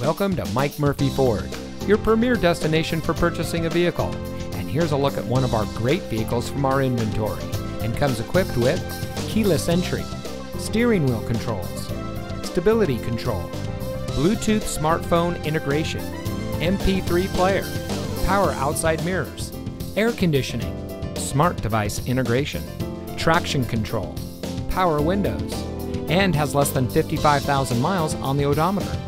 Welcome to Mike Murphy Ford, your premier destination for purchasing a vehicle. And here's a look at one of our great vehicles from our inventory and comes equipped with keyless entry, steering wheel controls, stability control, Bluetooth smartphone integration, MP3 player, power outside mirrors, air conditioning, smart device integration, traction control, power windows, and has less than 55,000 miles on the odometer.